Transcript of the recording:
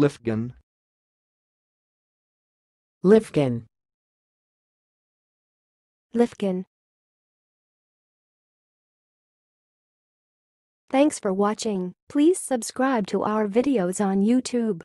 Lifkin. Lifkin. Lifkin. Thanks for watching. Please subscribe to our videos on YouTube.